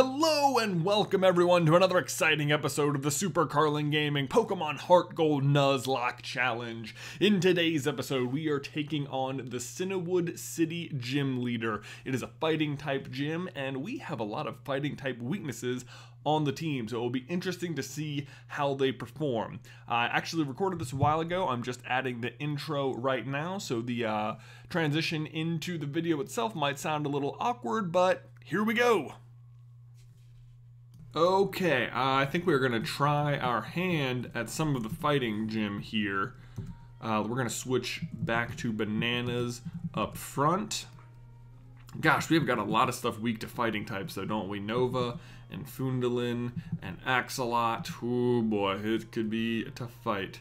Hello and welcome everyone to another exciting episode of the Super Carlin Gaming Pokemon Heart Gold Nuzlocke Challenge. In today's episode, we are taking on the Cianwood City Gym Leader. It is a fighting type gym, and we have a lot of fighting type weaknesses on the team, so it will be interesting to see how they perform. I actually recorded this a while ago. I'm just adding the intro right now, so the uh, transition into the video itself might sound a little awkward, but here we go. Okay, uh, I think we're going to try our hand at some of the fighting gym here. Uh, we're going to switch back to bananas up front. Gosh, we've got a lot of stuff weak to fighting types, though, don't we? Nova and Fundalin and Axolot. Oh boy, it could be a tough fight.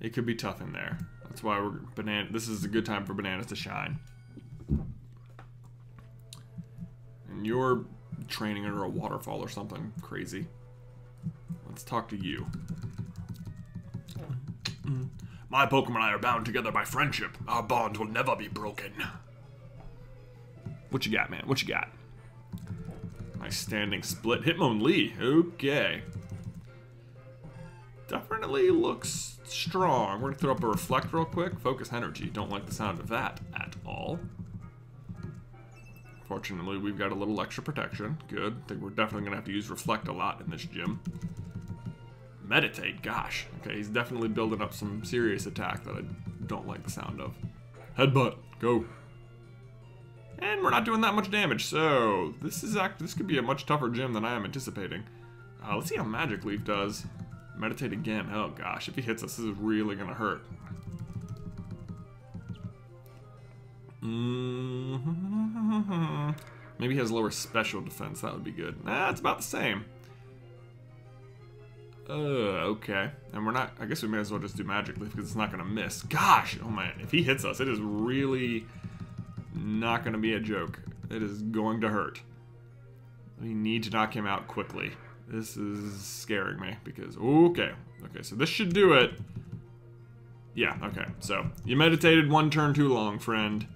It could be tough in there. That's why we're banana. This is a good time for bananas to shine. And you're training under a waterfall or something crazy. Let's talk to you. My Pokemon and I are bound together by friendship. Our bond will never be broken. What you got, man? What you got? Nice standing split. Hitmonlee. Okay. Definitely looks strong. We're going to throw up a Reflect real quick. Focus Energy. Don't like the sound of that at all. Fortunately, we've got a little extra protection. Good. I think we're definitely going to have to use Reflect a lot in this gym. Meditate, gosh. Okay, he's definitely building up some serious attack that I don't like the sound of. Headbutt, go. And we're not doing that much damage, so this is act this could be a much tougher gym than I am anticipating. Uh, let's see how Magic Leaf does. Meditate again. Oh gosh, if he hits us, this is really gonna hurt. Mm -hmm. Maybe he has lower special defense. That would be good. Nah, it's about the same. Uh, okay. And we're not... I guess we may as well just do Magic Leaf because it's not going to miss. Gosh! Oh, man. If he hits us, it is really not going to be a joke. It is going to hurt. We need to knock him out quickly. This is scaring me because... Okay. Okay, so this should do it. Yeah, okay. So, you meditated one turn too long, friend.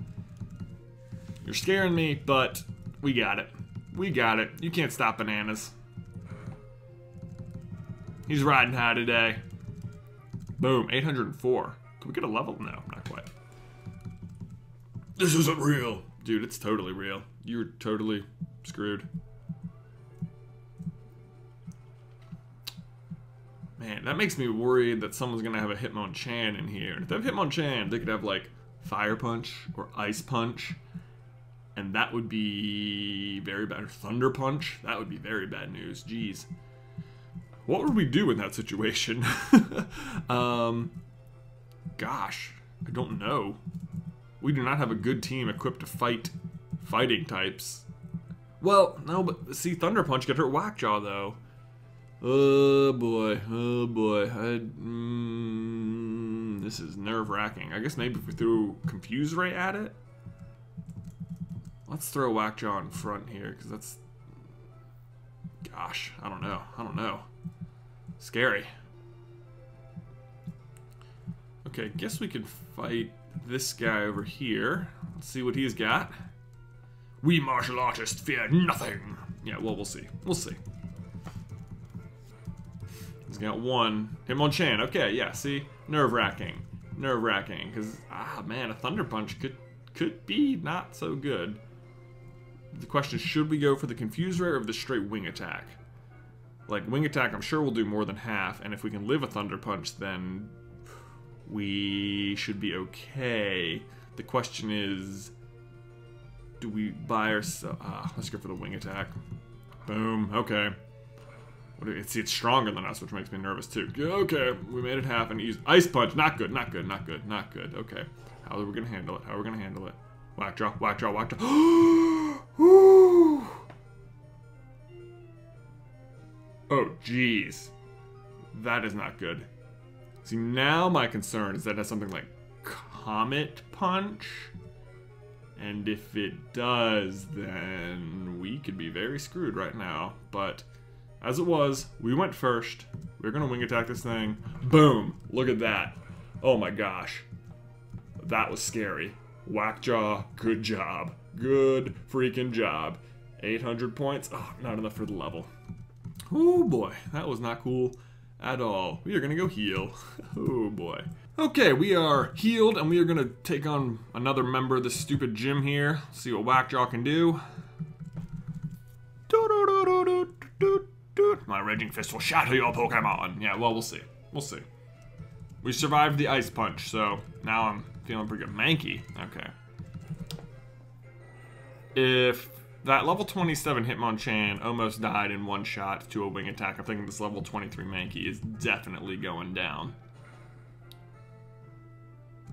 You're scaring me, but we got it. We got it. You can't stop bananas. He's riding high today. Boom, 804. Can we get a level? No, not quite. This isn't real. Dude, it's totally real. You're totally screwed. Man, that makes me worried that someone's gonna have a Hitmonchan in here. If they have Hitmonchan, they could have like Fire Punch or Ice Punch. And that would be very bad. Thunder Punch, that would be very bad news. Jeez. What would we do in that situation? um, gosh, I don't know. We do not have a good team equipped to fight fighting types. Well, no, but see, Thunder Punch could hurt Whackjaw, though. Oh, boy. Oh, boy. I, mm, this is nerve-wracking. I guess maybe if we threw Confuse Ray at it? Let's throw Whackjaw in front here, because that's... Gosh, I don't know. I don't know. Scary. Okay, I guess we can fight this guy over here. Let's see what he's got. We martial artists fear nothing. Yeah, well, we'll see. We'll see. He's got one. Hitmonchan. Okay, yeah, see? Nerve-wracking. Nerve-wracking. Because, ah, man, a Thunder Punch could, could be not so good. The question is, should we go for the Confuse Ray or the straight Wing Attack? Like, Wing Attack, I'm sure we'll do more than half, and if we can live a Thunder Punch, then we should be okay. The question is, do we buy or? Ah, let's go for the Wing Attack. Boom, okay. See, it's stronger than us, which makes me nervous, too. Okay, we made it happen. Use Ice Punch. Not good, not good, not good, not good. Okay. How are we to handle it? How are we to handle it? Whackjaw, whack draw, Whackjaw. Oh, jeez. That is not good. See, now my concern is that it has something like Comet Punch. And if it does, then we could be very screwed right now. But as it was, we went first. We're going to wing attack this thing. Boom. Look at that. Oh my gosh. That was scary. Whackjaw, good job. Good freaking job. 800 points. Oh, not enough for the level. Oh boy, that was not cool at all. We are gonna go heal. Oh boy. Okay, we are healed and we are gonna take on another member of this stupid gym here. See what Whackjaw can do. My raging fist will shatter your Pokemon. Yeah, well, we'll see. We'll see. We survived the ice punch, so now I'm feeling pretty good. Mankey. Okay. If that level 27 Hitmonchan almost died in one shot to a wing attack, I'm thinking this level 23 Mankey is definitely going down.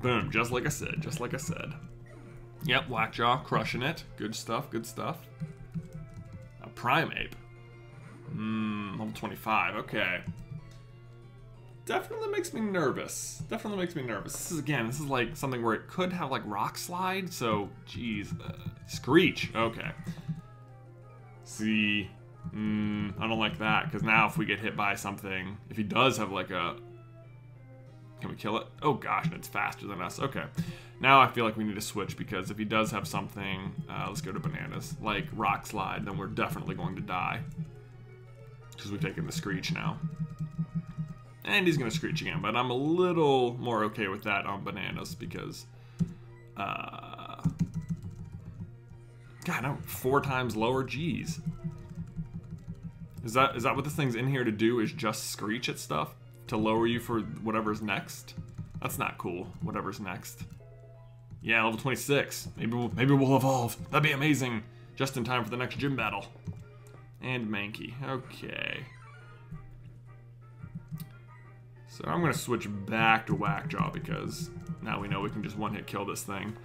Boom, just like I said, just like I said. Yep, Whackjaw, crushing it. Good stuff, good stuff. A Primeape. Mmm, level 25, okay. Definitely makes me nervous. Definitely makes me nervous. This is, again, this is like something where it could have like Rock Slide, so, jeez. Uh, Screech, okay. See, mm, I don't like that, because now if we get hit by something, if he does have like a... Can we kill it? Oh gosh, and it's faster than us. Okay. Now I feel like we need to switch, because if he does have something, uh, let's go to bananas, like Rock Slide, then we're definitely going to die. Because we've taken the Screech now. And he's going to Screech again, but I'm a little more okay with that on bananas, because... Uh, God, no, four times lower. Jeez. Is that is that what this thing's in here to do? Is just screech at stuff to lower you for whatever's next? That's not cool. Whatever's next. Yeah, level 26. Maybe we'll maybe we'll evolve. That'd be amazing. Just in time for the next gym battle. And Mankey. Okay. So I'm gonna switch back to Whackjaw because now we know we can just one-hit kill this thing.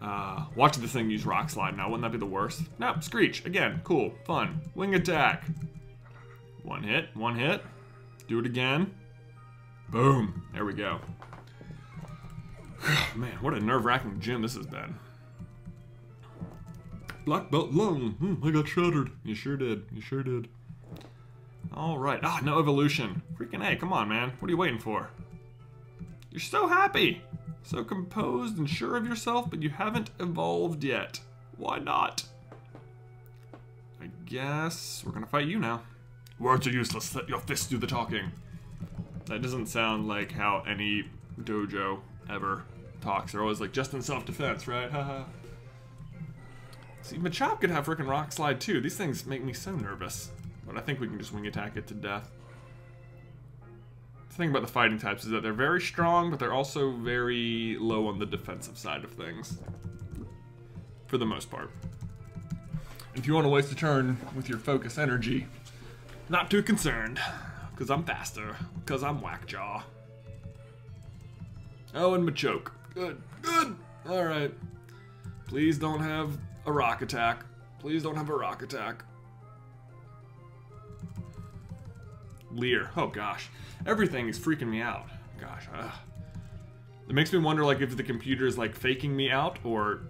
Uh, watching this thing use Rock Slide now, wouldn't that be the worst? Nope, Screech. Again, cool, fun. Wing attack. One hit, one hit. Do it again. Boom. There we go. Man, what a nerve-wracking gym this has been. Black belt lung. Hmm, I got shattered. You sure did. You sure did. All right. Ah, no evolution. Freaking A, come on, man. What are you waiting for? You're so happy. So composed and sure of yourself, but you haven't evolved yet. Why not? I guess we're gonna fight you now. Words are useless. Let your fists do the talking. That doesn't sound like how any dojo ever talks. They're always like, just in self-defense, right? Haha. See, Machop could have freaking Rock Slide too. These things make me so nervous. But I think we can just wing attack it to death. The thing about the fighting types is that they're very strong, but they're also very low on the defensive side of things. For the most part. If you want to waste a turn with your focus energy, not too concerned. Because I'm faster. Because I'm Whackjaw. Oh, and Machoke. Good. Good. Alright. Please don't have a rock attack. Please don't have a rock attack. Leer. Oh gosh. Everything is freaking me out. Gosh. Ugh. It makes me wonder like if the computer is like faking me out or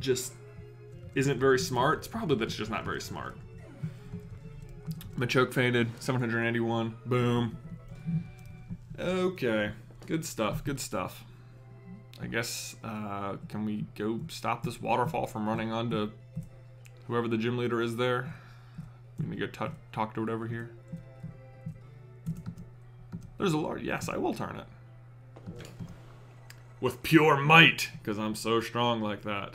just isn't very smart. It's probably that it's just not very smart. Machoke fainted. 781. Boom. Okay. Good stuff. Good stuff. I guess, uh, can we go stop this waterfall from running onto whoever the gym leader is there? Need to go talk to it over here. There's a large... Yes, I will turn it. With pure might, because I'm so strong like that.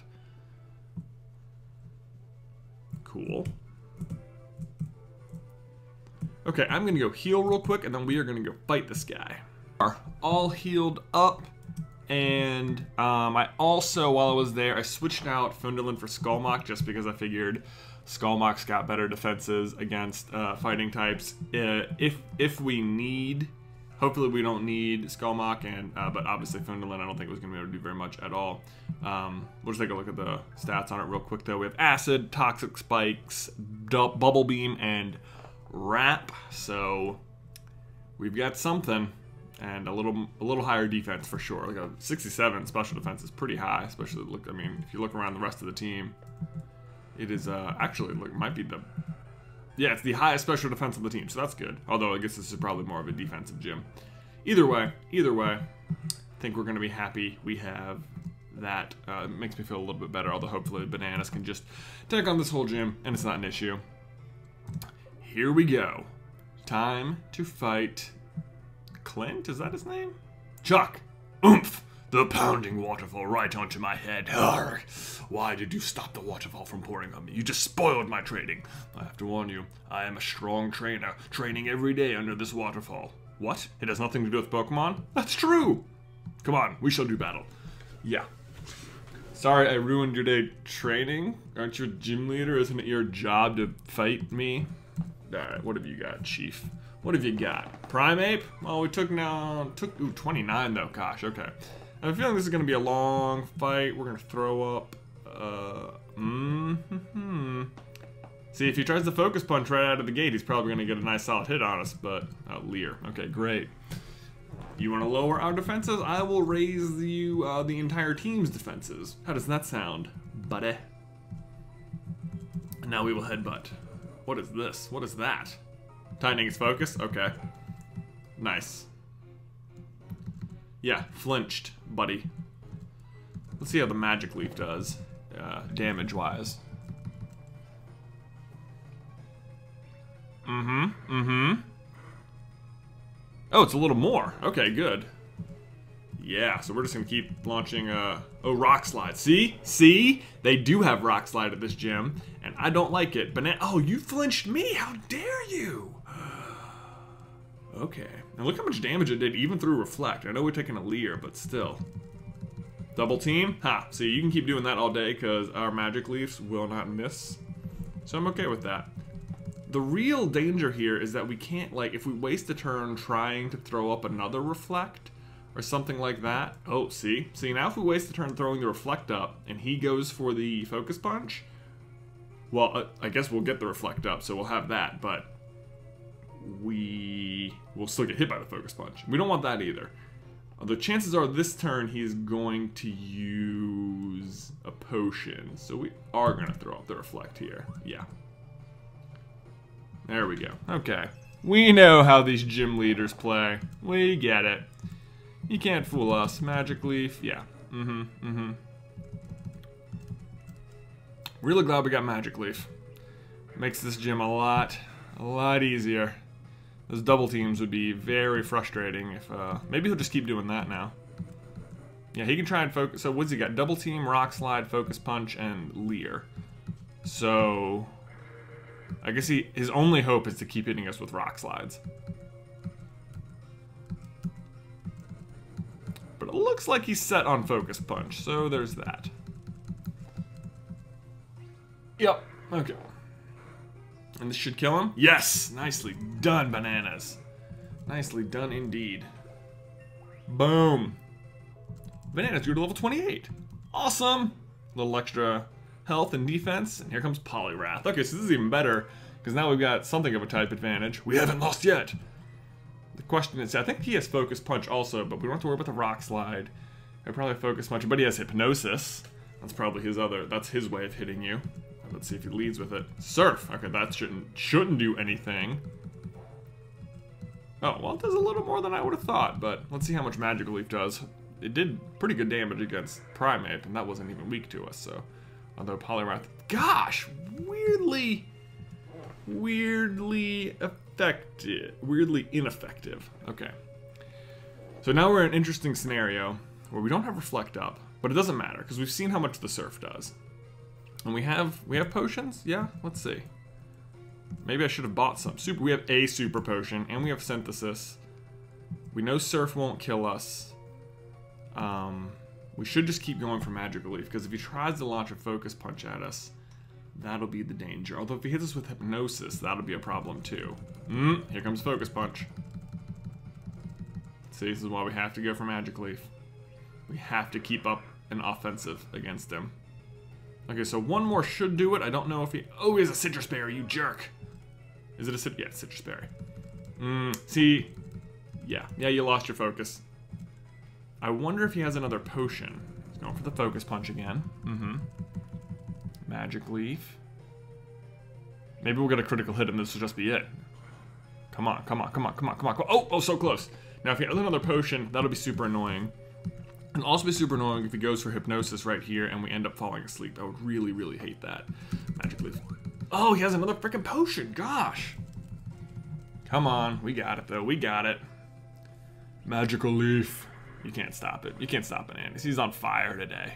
Cool. Okay, I'm going to go heal real quick, and then we are going to go fight this guy. Are all healed up. And um, I also, while I was there, I switched out Fundalin for Skullmock just because I figured Skullmock's got better defenses against uh, fighting types. Uh, if if we need Hopefully we don't need Skullmock, and uh, but obviously Fundalin I don't think was going to be able to do very much at all. Um, we'll just take a look at the stats on it real quick though. We have Acid, Toxic Spikes, Bubble Beam, and Wrap. So we've got something, and a little a little higher defense for sure. Like a 67 special defense is pretty high, especially look. I mean, if you look around the rest of the team, it is uh, actually like might be the yeah, it's the highest special defense of the team, so that's good. Although I guess this is probably more of a defensive gym. Either way, either way, I think we're going to be happy we have that uh, makes me feel a little bit better, although hopefully Bananas can just take on this whole gym, and it's not an issue. Here we go. Time to fight Clint, is that his name? Chuck! Oomph! The pounding waterfall right onto my head. Arrgh. Why did you stop the waterfall from pouring on me? You just spoiled my training. I have to warn you, I am a strong trainer, training every day under this waterfall. What? It has nothing to do with Pokemon? That's true! Come on, we shall do battle. Yeah. Sorry I ruined your day training. Aren't you a gym leader? Isn't it your job to fight me? Alright, what have you got, Chief? What have you got? Primeape? Well, we took now, took, ooh, 29 though, gosh, okay. I have a feeling this is going to be a long fight. We're going to throw up, uh, mm hmm See, if he tries to focus punch right out of the gate, he's probably going to get a nice solid hit on us, but, uh, Leer. Okay, great. You want to lower our defenses? I will raise you, uh, the entire team's defenses. How does that sound, buddy? And now we will headbutt. What is this? What is that? Tightening its focus? Okay. Nice. Yeah, flinched, buddy. Let's see how the Magic Leaf does, uh, damage-wise. Mm-hmm, mm-hmm. Oh, it's a little more. Okay, good. Yeah, so we're just gonna keep launching, uh, oh, Rock Slide. See? See? They do have Rock Slide at this gym, and I don't like it. Banana, oh, you flinched me! How dare you! Okay. And look how much damage it did, even through Reflect. I know we're taking a Leer, but still. Double team? Ha! See, you can keep doing that all day, because our Magic Leafs will not miss. So I'm okay with that. The real danger here is that we can't, like, if we waste a turn trying to throw up another Reflect, or something like that. Oh, see? See, now if we waste a turn throwing the Reflect up, and he goes for the Focus Punch, well, uh, I guess we'll get the Reflect up, so we'll have that, but we will still get hit by the Focus Punch. We don't want that either. The chances are this turn he's going to use a potion, so we are going to throw up the Reflect here. Yeah. There we go. Okay. We know how these gym leaders play. We get it. You can't fool us. Magic Leaf, yeah. Mm-hmm, mm-hmm. Really glad we got Magic Leaf. Makes this gym a lot, a lot easier. Those double teams would be very frustrating if, uh, maybe he'll just keep doing that now. Yeah, he can try and focus. So what's he got? Double team, rock slide, focus punch, and Leer. So I guess he his only hope is to keep hitting us with rock slides. But it looks like he's set on focus punch, so there's that. Yep, okay. And this should kill him? Yes! Nicely done, bananas. Nicely done indeed. Boom. Bananas grew to level 28. Awesome! A little extra health and defense, and here comes Poliwrath. Okay, so this is even better, because now we've got something of a type advantage. We haven't lost yet! The question is, I think he has Focus Punch also, but we don't have to worry about the Rock Slide. I probably Focus Punch, but he has Hypnosis. That's probably his other, that's his way of hitting you. Let's see if he leads with it. Surf! Okay, that shouldn't, shouldn't do anything. Oh, well, it does a little more than I would have thought, but let's see how much Magical Leaf does. It did pretty good damage against Primeape, and that wasn't even weak to us, so... Although Poliwrath, gosh, weirdly, weirdly effective, weirdly ineffective. Okay. So now we're in an interesting scenario where we don't have Reflect up, but it doesn't matter because we've seen how much the Surf does. And we have, we have potions? Yeah, let's see. Maybe I should have bought some. Super, we have a super potion and we have synthesis. We know Surf won't kill us. Um, we should just keep going for Magic Leaf, because if he tries to launch a Focus Punch at us, that'll be the danger. Although if he hits us with Hypnosis, that'll be a problem too. Mm, here comes Focus Punch. See, this is why we have to go for Magic Leaf. We have to keep up an offensive against him. Okay, so one more should do it. I don't know if he... Oh, he's a Sitrus Berry, you jerk. Is it a Cit... Yeah, Sitrus Berry. Mm, see... Yeah, yeah, you lost your focus. I wonder if he has another potion. He's going for the focus punch again. Mm-hmm. Magic Leaf. Maybe we'll get a critical hit and this will just be it. Come on, come on, come on, come on, come on. Come on. Oh, oh, so close. Now, if he has another potion, that'll be super annoying. And also be super annoying if he goes for hypnosis right here and we end up falling asleep. I would really, really hate that. Magic leaf. Oh, he has another freaking potion. Gosh. Come on. We got it, though. We got it. Magical leaf. You can't stop it. You can't stop Bananas. He's on fire today.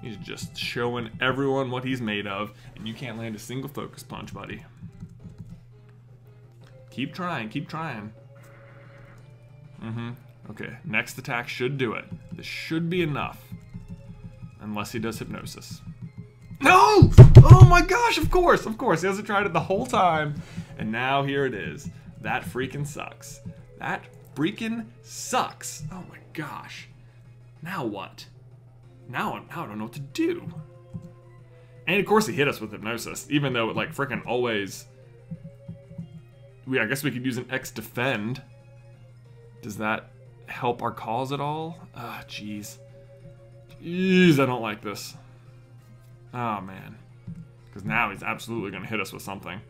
He's just showing everyone what he's made of, and you can't land a single focus punch, buddy. Keep trying. Keep trying. Mm-hmm. Okay, next attack should do it. This should be enough. Unless he does hypnosis. No! Oh my gosh, of course, of course. He hasn't tried it the whole time. And now here it is. That freaking sucks. That freaking sucks. Oh my gosh. Now what? Now, now I don't know what to do. And of course he hit us with hypnosis, even though it like freaking always. We I guess we could use an X defend. Does that help our cause at all? Ah, jeez. Jeez, I don't like this. Oh, man. Because now he's absolutely going to hit us with something.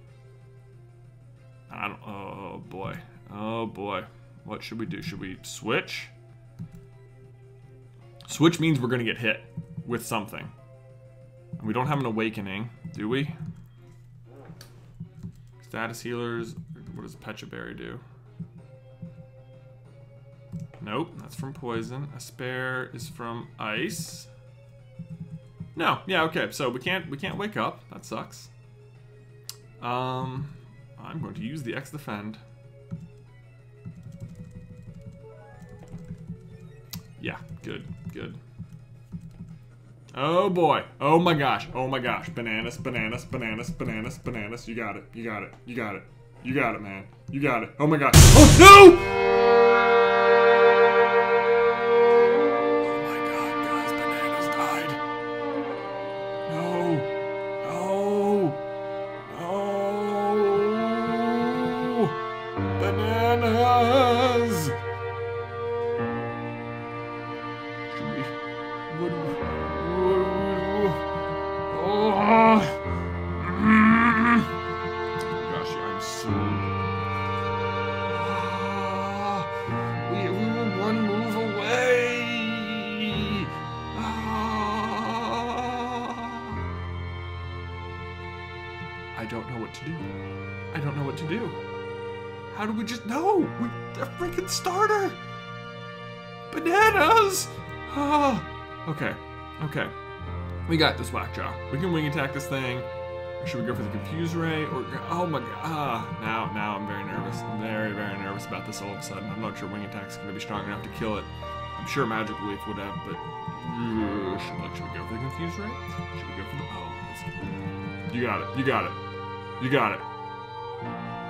I don't... Oh, boy. Oh, boy. What should we do? Should we switch? Switch means we're going to get hit with something. And we don't have an awakening, do we? Status healers. What does Pecha Berry do? Nope, that's from poison. Aspear is from ice. No, yeah, okay. So we can't we can't wake up. That sucks. Um, I'm going to use the X defend. Yeah, good, good. Oh boy. Oh my gosh. Oh my gosh. Bananas, bananas, bananas, bananas, bananas. You got it. You got it. You got it. You got it, man. You got it. Oh my gosh. Oh no! Starter! Bananas! Oh. Okay, okay. We got this Whackjaw. We can wing attack this thing. Or should we go for the Confuse Ray? Or oh my god! Ah, now, now I'm very nervous. I'm very, very nervous about this all of a sudden. I'm not sure wing attack's going to be strong enough to kill it. I'm sure Magic Leaf would have, but uh, should, should, we go for the Confuse Ray? Should we go for the oh? You got it. You got it. You got it.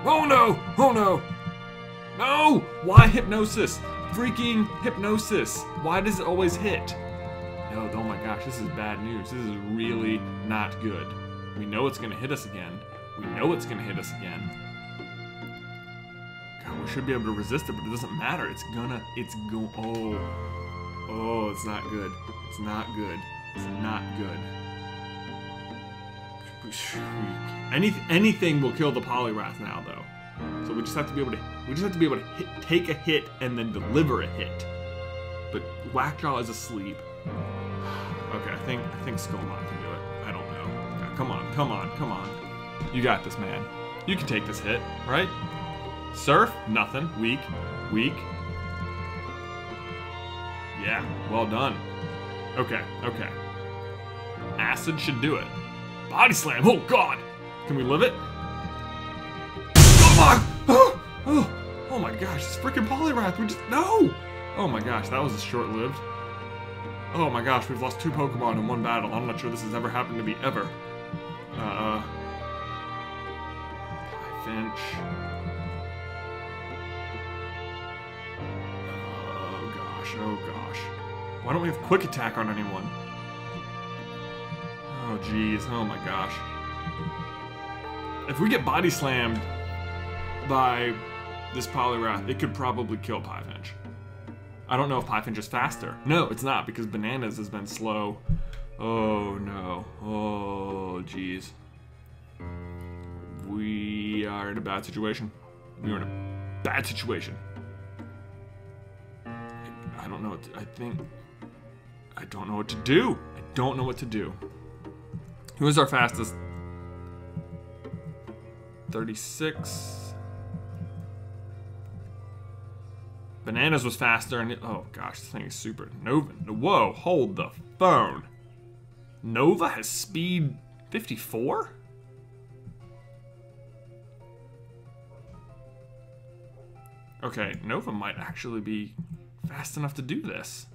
Oh no! Oh no! No! Why hypnosis? Freaking hypnosis. Why does it always hit? No, oh my gosh, this is bad news. This is really not good. We know it's gonna hit us again. We know it's gonna hit us again. God, we should be able to resist it, but it doesn't matter. It's gonna, it's go, oh. Oh, it's not good. It's not good. It's not good. Any, anything will kill the Poliwrath now, though. So we just have to be able to we just have to be able to hit, take a hit and then deliver a hit. But Whackjaw is asleep. Okay, I think I think Skullmock can do it. I don't know. come on, come on, come on. You got this, man. You can take this hit, right? Surf, nothing. Weak, weak. Yeah, well done. Okay, okay. Acid should do it. Body slam. Oh God! Can we live it? fuck! Oh, oh, oh my gosh, this freaking Poliwrath, we just, no! Oh my gosh, that was a short-lived. Oh my gosh, we've lost two Pokemon in one battle. I'm not sure this has ever happened to me, ever. Uh... Finch. Oh gosh, oh gosh. Why don't we have Quick Attack on anyone? Oh oh my gosh. If we get Body Slammed, by this Poliwrath, it could probably kill Pyfinch. I don't know if Pyfinch is faster. No, it's not, because Bananas has been slow. Oh, no. Oh, jeez. We are in a bad situation. We are in a bad situation. I don't know to, I think. I don't know what to do. I don't know what to do. Who is our fastest? 36. Bananas was faster, and oh gosh, this thing is super. Nova, whoa, hold the phone. Nova has speed 54? Okay, Nova might actually be fast enough to do this.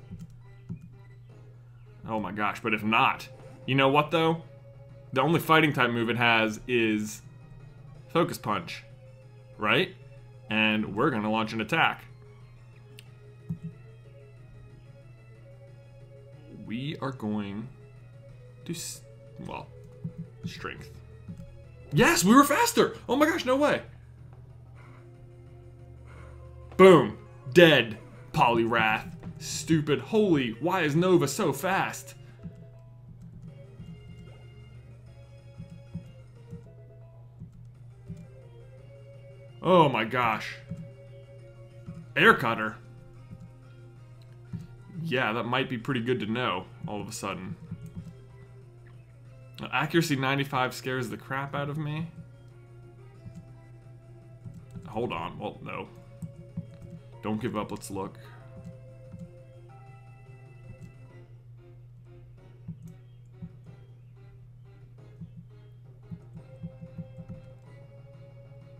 Oh my gosh, but if not, you know what though? The only fighting type move it has is Focus Punch, right? And we're gonna launch an attack. We are going to, well, strength. Yes, we were faster! Oh my gosh, no way! Boom. Dead. Poliwrath. Stupid. Holy, why is Nova so fast? Oh my gosh. Air Cutter. Yeah, that might be pretty good to know all of a sudden. Accuracy 95 scares the crap out of me. Hold on. Well, no. Don't give up, let's look.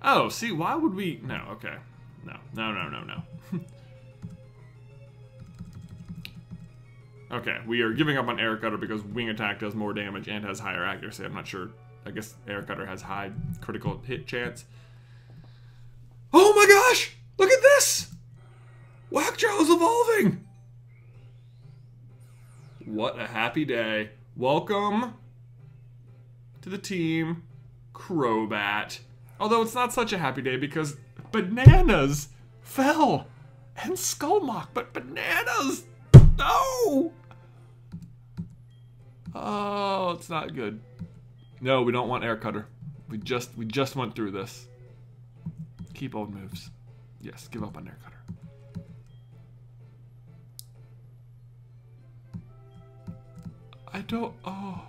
Oh, see, why would we... No, okay. No, no, no, no, no. okay, we are giving up on Air Cutter because Wing Attack does more damage and has higher accuracy. I'm not sure. I guess Air Cutter has high critical hit chance. Oh my gosh! Look at this! Whackjaw is evolving! What a happy day. Welcome to the team, Crobat. Although it's not such a happy day because bananas fell and Skullmock, but bananas, no! Oh, it's not good. No, we don't want air cutter. We just we just went through this. Keep old moves. Yes, give up on air cutter. I don't. Oh.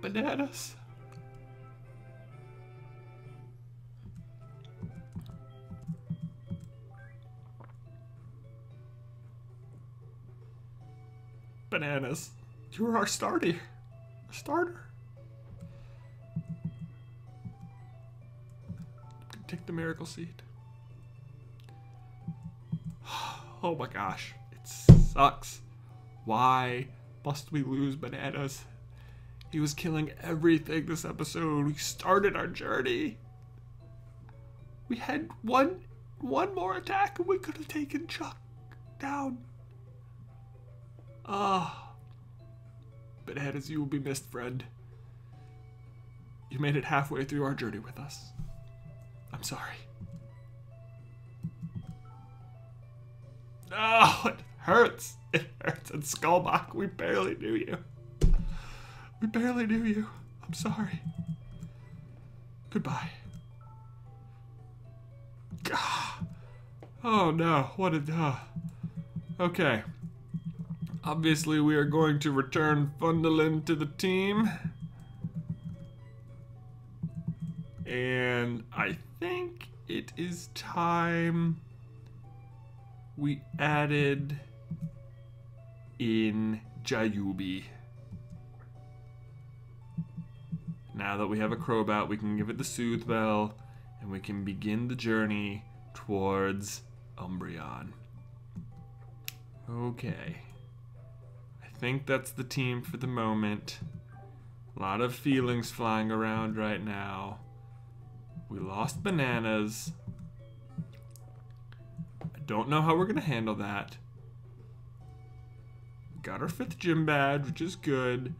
Bananas. Bananas. You're our starter. Starter. Take the miracle seed. Oh my gosh. It sucks. Why? Must we lose bananas? He was killing everything this episode. We started our journey. We had one one more attack and we could have taken Chuck down. Ah. Oh. Bananas, you will be missed, friend. You made it halfway through our journey with us. I'm sorry. Oh, it hurts. It hurts. And Skullmock, we barely knew you. We barely knew you. I'm sorry. Goodbye. Oh no, what a... Uh, okay. Obviously, we are going to return Fundalin to the team. And I think it is time we added in Jayubi. Now that we have a Crobat, we can give it the Soothe Bell, and we can begin the journey towards Umbreon. Okay. Think that's the team for the moment. A lot of feelings flying around right now. We lost bananas. I don't know how we're going to handle that. Got our fifth gym badge, which is good.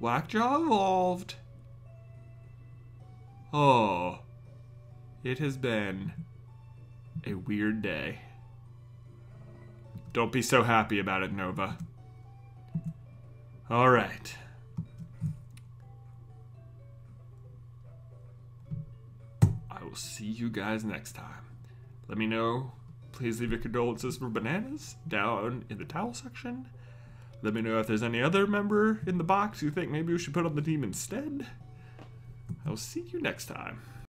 Whackjaw evolved. Oh, it has been a weird day. Don't be so happy about it, Nova. All right. I will see you guys next time. Let me know please leave your condolences for bananas down in the towel section. Let me know if there's any other member in the box you think maybe we should put on the team instead. I'll see you next time.